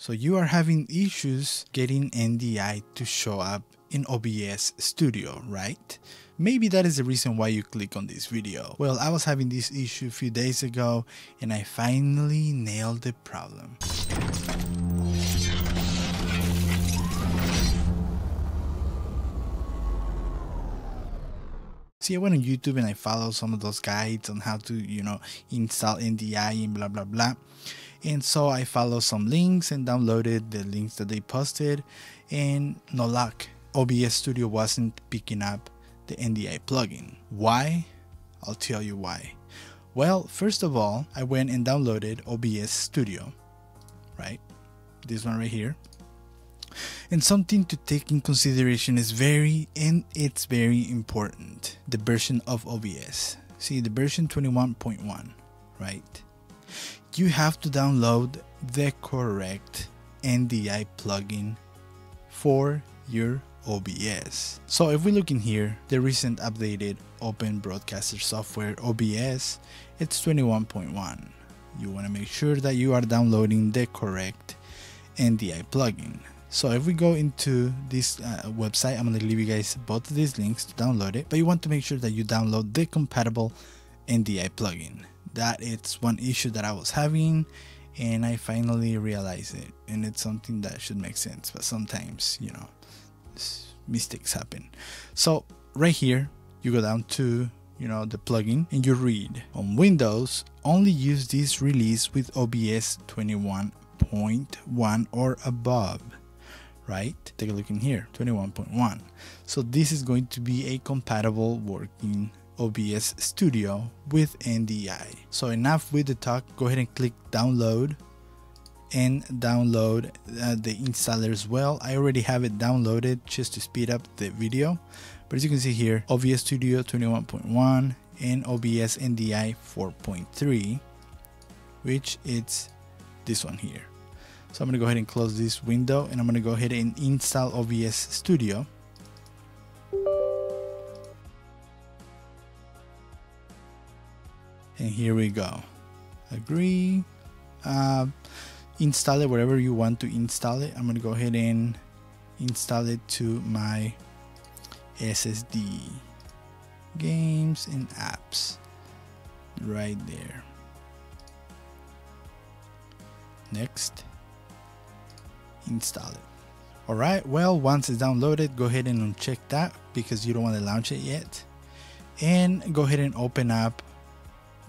So you are having issues getting NDI to show up in OBS Studio, right? Maybe that is the reason why you click on this video. Well, I was having this issue a few days ago and I finally nailed the problem. See, I went on YouTube and I followed some of those guides on how to, you know, install NDI and blah, blah, blah. And so I followed some links and downloaded the links that they posted and no luck. OBS Studio wasn't picking up the NDI plugin. Why? I'll tell you why. Well, first of all, I went and downloaded OBS Studio, right? This one right here. And something to take in consideration is very, and it's very important the version of OBS. See, the version 21.1, right? You have to download the correct NDI plugin for your OBS. So if we look in here, the recent updated Open Broadcaster software OBS, it's 21.1. You want to make sure that you are downloading the correct NDI plugin. So if we go into this uh, website, I'm going to leave you guys both of these links to download it, but you want to make sure that you download the compatible NDI plugin. That it's one issue that I was having and I finally realized it and it's something that should make sense, but sometimes, you know, mistakes happen. So right here, you go down to you know the plugin and you read on Windows only use this release with OBS 21.1 or above right? Take a look in here, 21.1. So this is going to be a compatible working OBS Studio with NDI. So enough with the talk, go ahead and click download and download uh, the installer as well. I already have it downloaded just to speed up the video. But as you can see here, OBS Studio 21.1 and OBS NDI 4.3, which is this one here. So I'm to go ahead and close this window and I'm going to go ahead and install OBS Studio. And here we go. Agree. Uh, install it wherever you want to install it. I'm to go ahead and install it to my SSD. Games and apps. Right there. Next install it. Alright, well, once it's downloaded, go ahead and uncheck that because you don't want to launch it yet. And go ahead and open up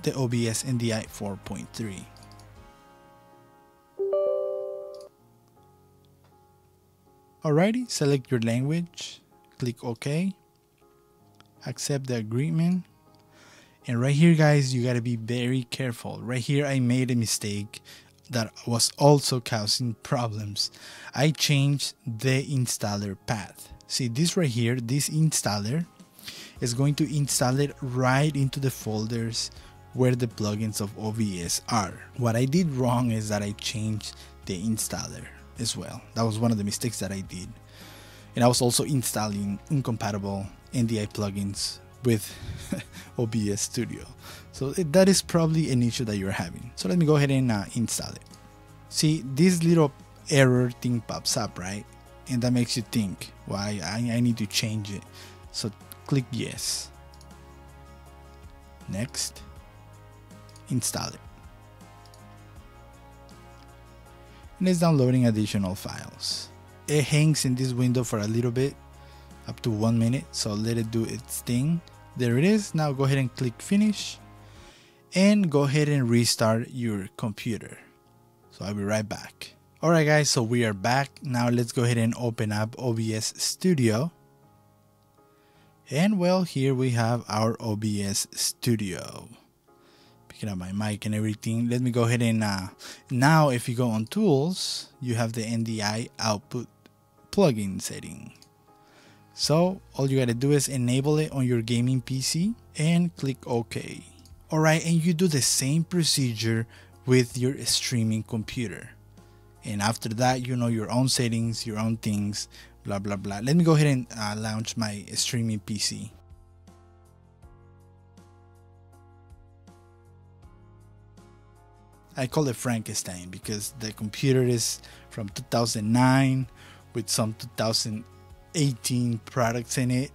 the OBS NDI 4.3. Alrighty, select your language, click OK, accept the agreement. And right here, guys, you got to be very careful. Right here, I made a mistake that was also causing problems. I changed the installer path. See this right here, this installer is going to install it right into the folders where the plugins of OBS are. What I did wrong is that I changed the installer as well. That was one of the mistakes that I did. And I was also installing incompatible NDI plugins with OBS Studio. So that is probably an issue that you're having. So let me go ahead and uh, install it. See, this little error thing pops up, right? And that makes you think, why well, I, I need to change it. So click yes. Next, install it. And it's downloading additional files. It hangs in this window for a little bit, up to one minute. So let it do its thing. There it is. Now go ahead and click finish and go ahead and restart your computer. So I'll be right back. Alright guys, so we are back. Now let's go ahead and open up OBS Studio. And well, here we have our OBS Studio. Up my mic and everything. Let me go ahead and uh, now if you go on tools, you have the NDI output plugin setting. So all you gotta do is enable it on your gaming PC and click OK. Alright, and you do the same procedure with your streaming computer. And after that, you know your own settings, your own things, blah blah blah. Let me go ahead and uh, launch my streaming PC. I call it Frankenstein because the computer is from 2009 with some 2018 products in it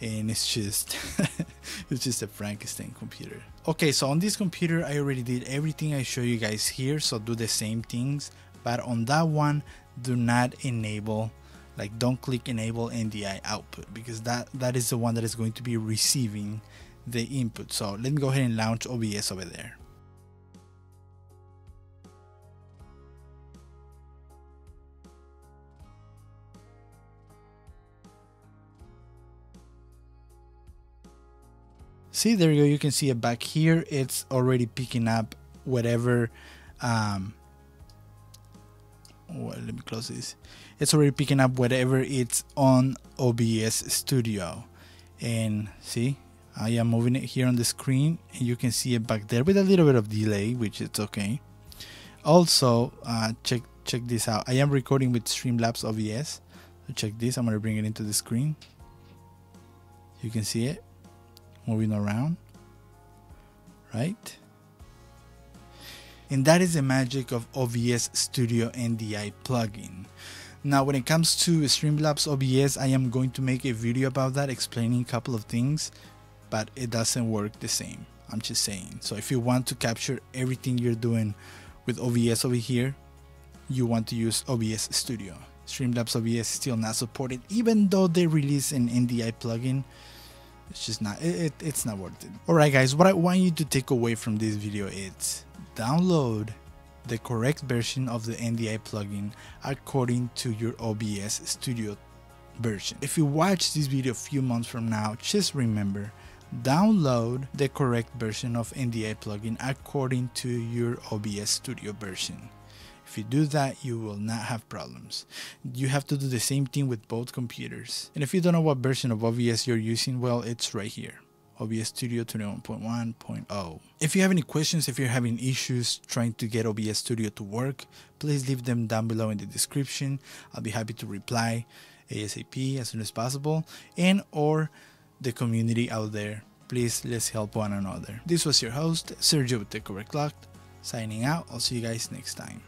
and it's just it's just a Frankenstein computer. Okay, so on this computer I already did everything I show you guys here, so do the same things, but on that one do not enable like don't click enable NDI output because that that is the one that is going to be receiving the input. So let me go ahead and launch OBS over there. See there you go you can see it back here. It's already picking up whatever um well, let me close this. It's already picking up whatever it's on OBS studio. And see I am moving it here on the screen and you can see it back there with a little bit of delay which is okay. Also uh, check check this out. I am recording with Streamlabs OBS so check this I'm gonna bring it into the screen. You can see it moving around, right? And that is the magic of OBS Studio NDI plugin. Now, when it comes to Streamlabs OBS, I am going to make a video about that explaining a couple of things, but it doesn't work the same. I'm just saying. So if you want to capture everything you're doing with OBS over here, you want to use OBS Studio. Streamlabs OBS is still not supported, even though they release an NDI plugin it's just not it, it, it's not worth it. All right guys what i want you to take away from this video is download the correct version of the ndi plugin according to your obs studio version. If you watch this video a few months from now just remember download the correct version of ndi plugin according to your obs studio version if you do that, you will not have problems. You have to do the same thing with both computers. And if you don't know what version of OBS you're using, well, it's right here. OBS Studio 21.1.0. If you have any questions, if you're having issues trying to get OBS Studio to work, please leave them down below in the description. I'll be happy to reply ASAP as soon as possible and or the community out there. Please let's help one another. This was your host, Sergio with Tek Overclocked, signing out. I'll see you guys next time.